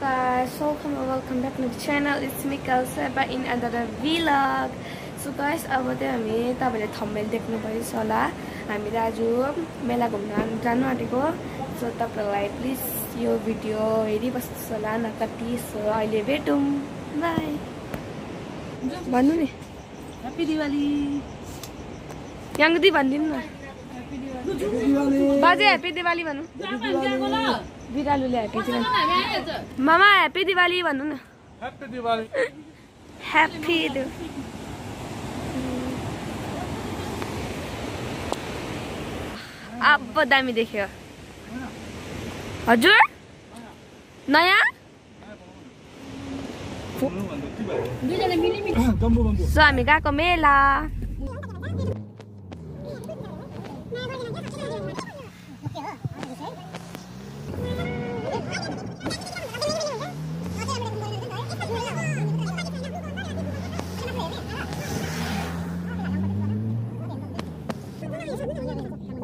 guys welcome or welcome back to the channel. It's me Kalseba in another vlog. So guys अब चाहिँ हामी तपाईँले थम्मेल देख्नु भएछ होला। हामीले आज मेला घुम्न जानु आँटेको सो तपाईँहरूलाई प्लिज यो भिडियो हेरिबस्नुहोस् होला न कति सो अहिले भेटौँ। बाई भन्नु नि। ह्याप्पी दिवाली याङ्दी भनिदिनु न। बाजे ह्याप्पी दिवाली भन्नु। बिरालुले ह्याप्पी दिवाली मामा ह्याप्पी दिवाली भन्नु न. ह्याप्पी अब दामी देख्यो। हजुर? नयाँ? सो हामी गएको मेला।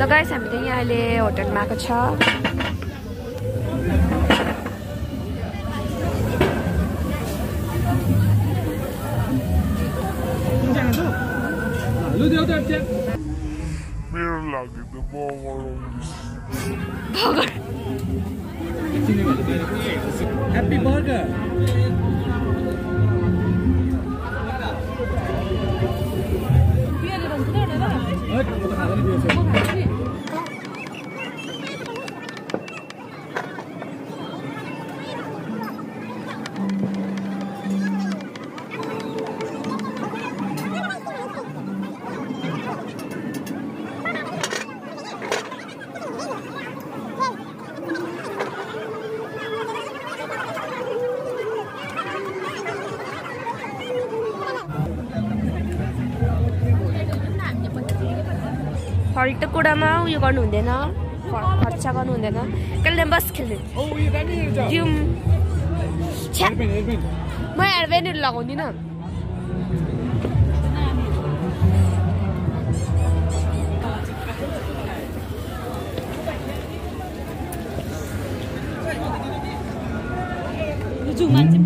So guys, हामी चाहिँ यहाँ अहिले होटलमा आएको छ त Happy burger. त कुरामा उयो गर्नु हुँदैन खर्च गर्नु हुँदैन कसले बस खेल्ने हेरपेन। म हेयरब्यान्डहरू लगाउँदिनँ मान्छे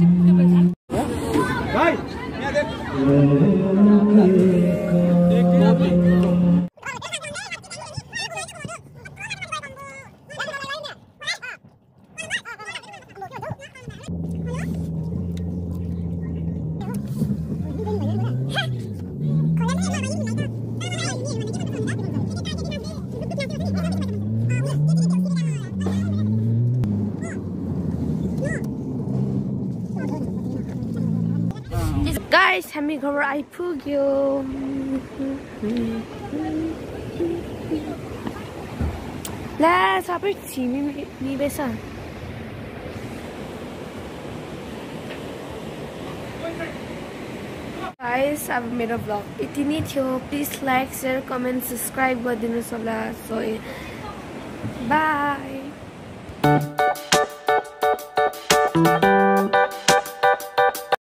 टिप्पै पैसा भाइ, यहाँ देख। गाइस हामी घर आइपुग्यो ला सबै छिमी निवेश गाइस अब मेरो ब्लग यति नै थियो please like share comment subscribe गरिदिनुहोस् होला सो बाई